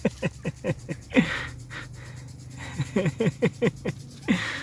フフフフフ。